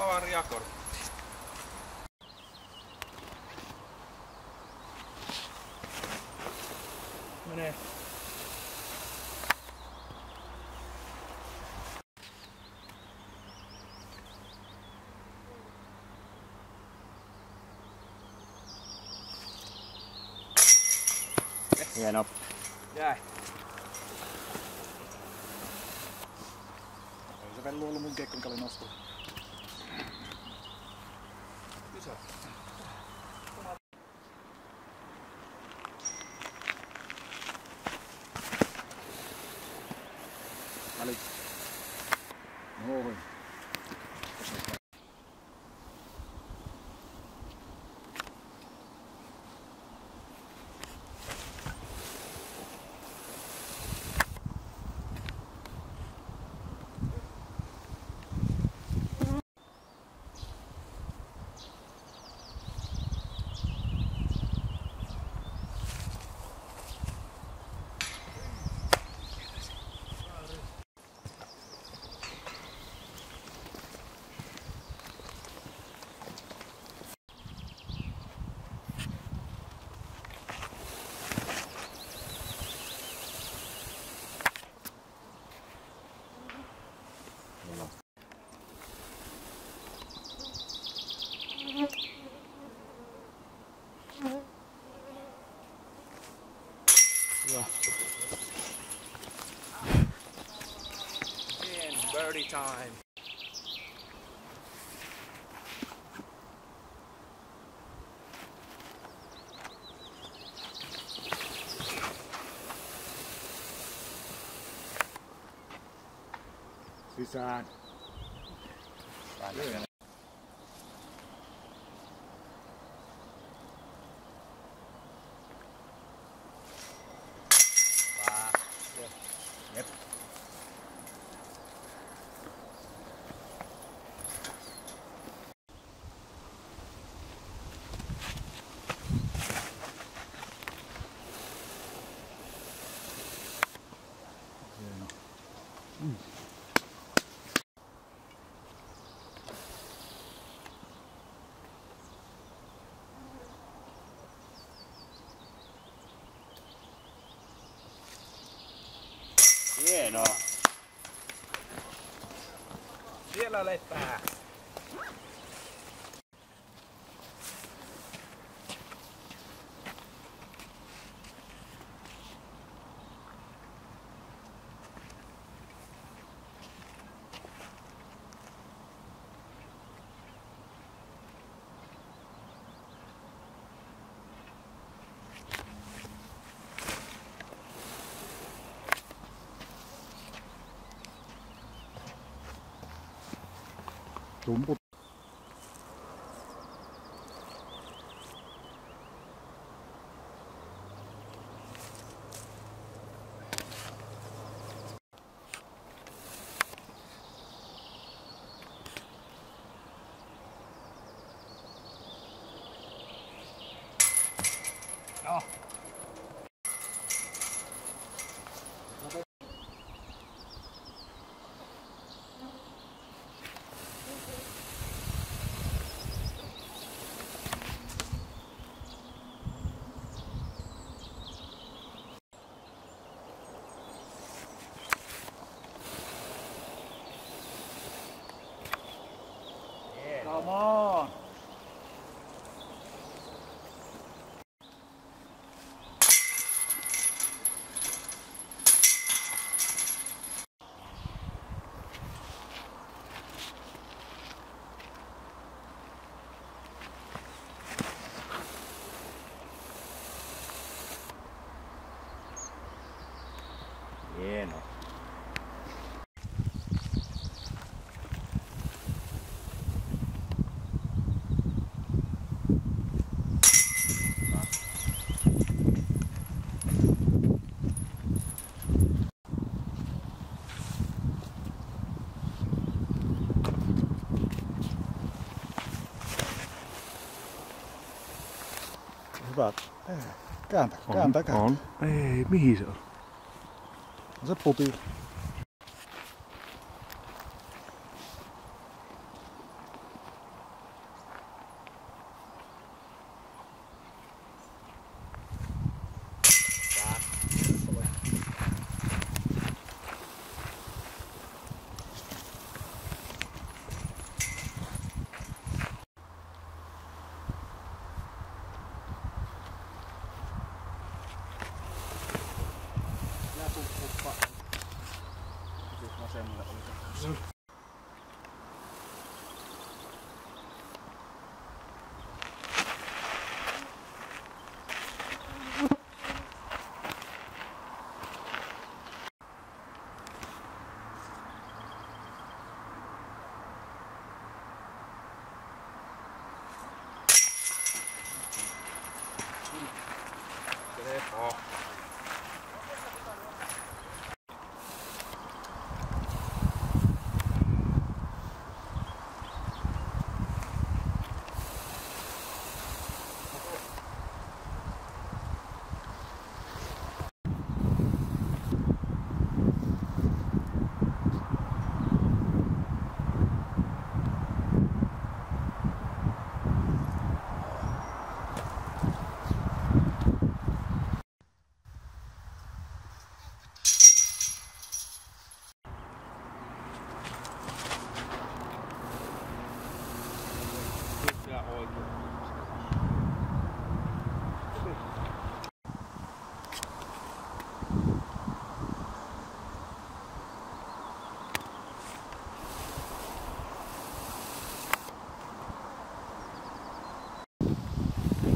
Avariakor. Menee. Hieno. Jäi. Ei se vellu ollut mun kekkonkalin nosto. Allez. Oh, oui. And birdie time. Sisään. picolé, pá. 논보 야. Oh. Wat? Kanta, kanta, kanta. Ei, mihin se on? Se. いい感じ。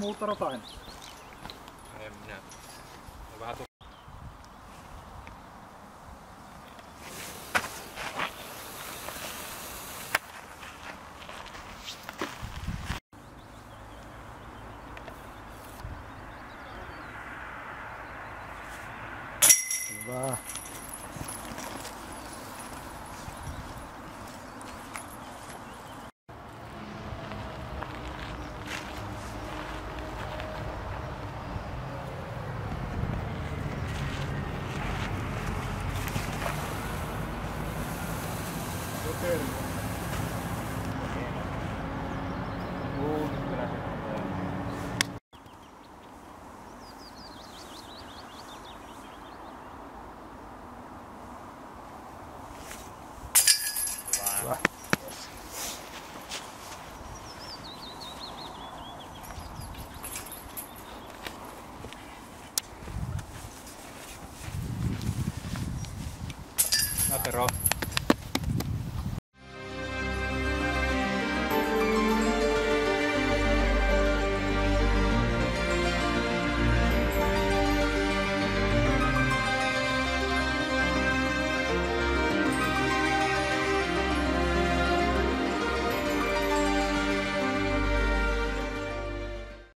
time, all. però